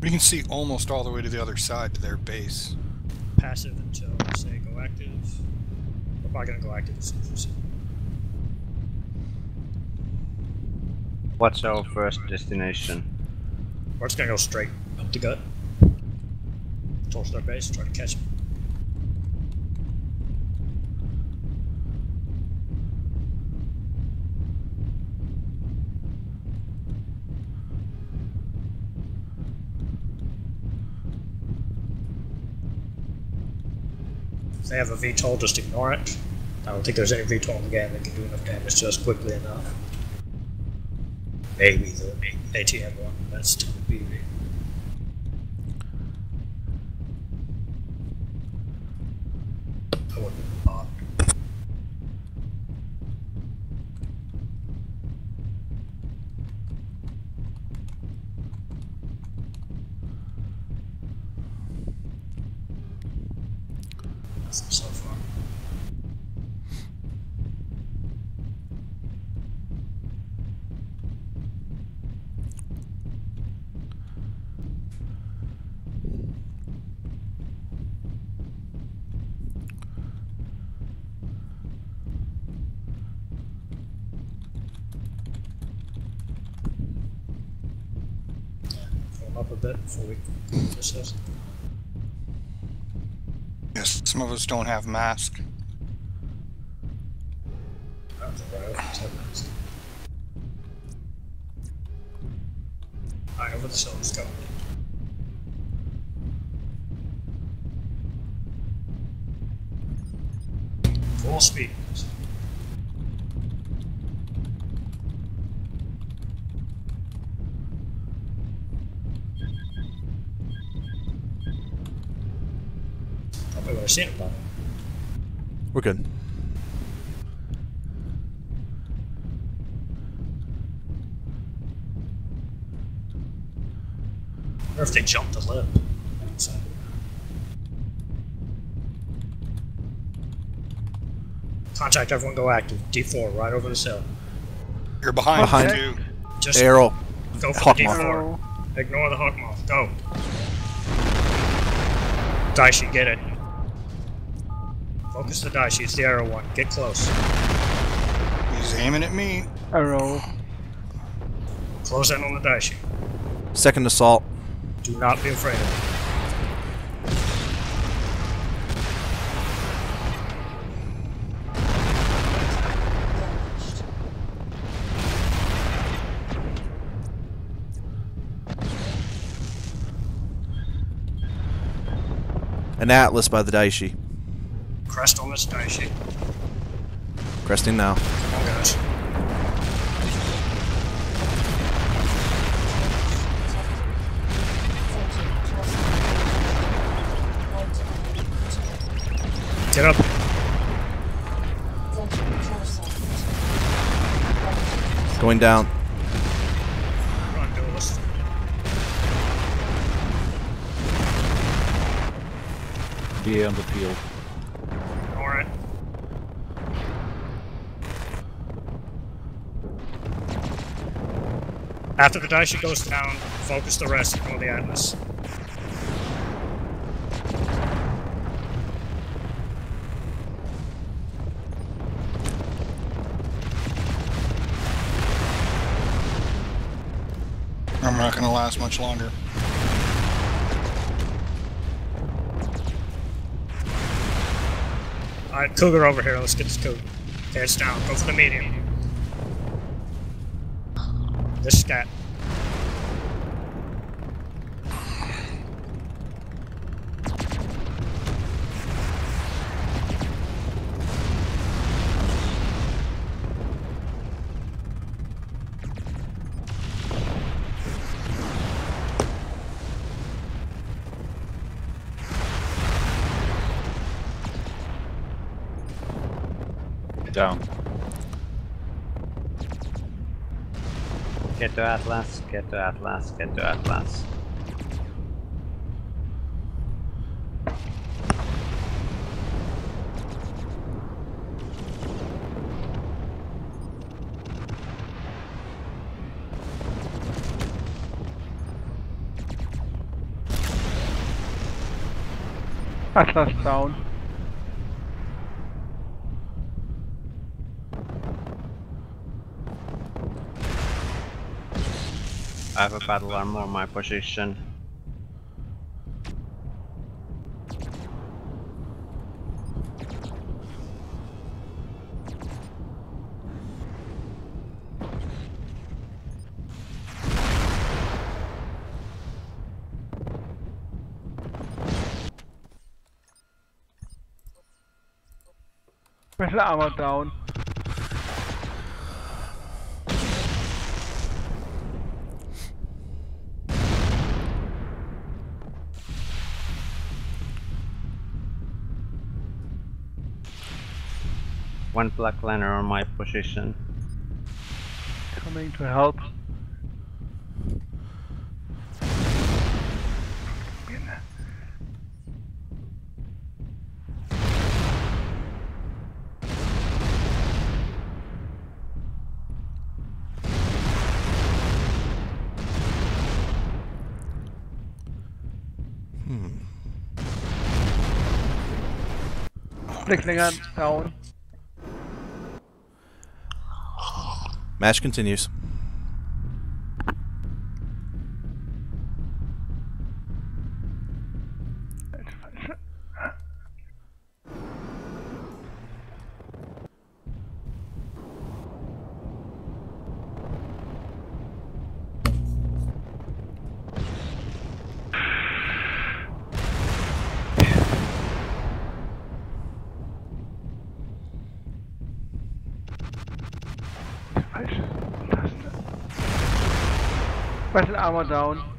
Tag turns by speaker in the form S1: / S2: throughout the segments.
S1: We can see almost all the way to the other side to their base.
S2: Passive until say go active. We're probably gonna go active as soon as we see.
S3: What's our first destination?
S2: We're just gonna go straight up the gut. Towards their base, try to catch them. If they have a VTOL, just ignore it. I don't think there's any VTOL in the game that can do enough damage to us quickly enough. Maybe the ATM one, that's still BB. So far. Up a bit before we.
S1: Yes, some of us don't have masks.
S2: Alright, over the hill, let's go. Full speed. Probably would have it.
S4: We're good.
S2: Or if they jumped the lip. outside. Contact everyone, go active. D4, right over the hill.
S1: You're behind,
S4: Behind.
S1: too.
S2: Just
S4: Arrow.
S2: go for
S4: Hawk
S2: the. D4. Ignore the Hawk Moth. Go. Daishi, get it. Focus the Daishi, it's the arrow one. Get close.
S1: He's aiming at me.
S5: Arrow.
S2: Close in on the Daishi.
S4: Second assault.
S2: Do not be afraid of it.
S4: An Atlas by the Daishi.
S2: Crest on this Daishi.
S4: Cresting now.
S2: Come on, guys. Get up.
S4: Going down.
S2: Run, duelist.
S5: BA on the field.
S2: Alright. After the Daishi goes down, focus the rest on the Atlas.
S1: I'm not gonna last much longer.
S2: Alright, Cougar over here. Let's get this Cougar. Okay, it's down. Go for the medium. This scat.
S5: Down.
S3: Get to Atlas, get to Atlas, get to Atlas.
S6: Atlas down.
S3: I have a battle armor on my position.
S6: Special armor down.
S3: One Black Lanner on my position.
S6: Coming to help. Hmm. Black Lanner down.
S4: Match continues.
S6: Special armor down.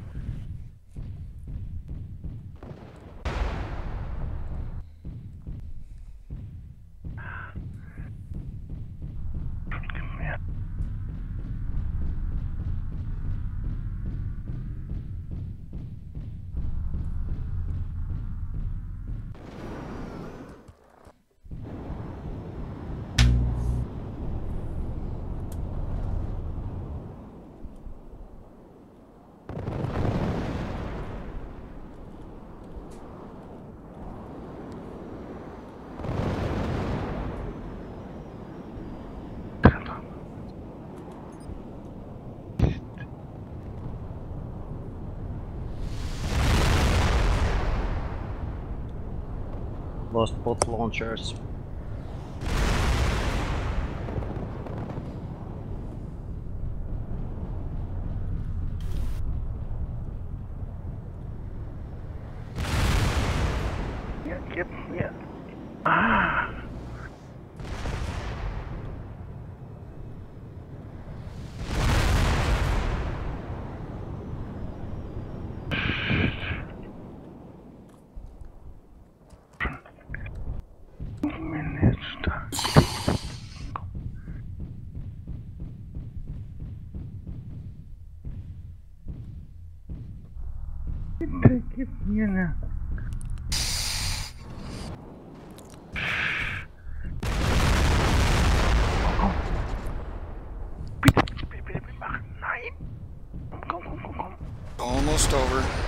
S3: Lost both launchers.
S6: Gib mir. Ah.
S1: Almost over.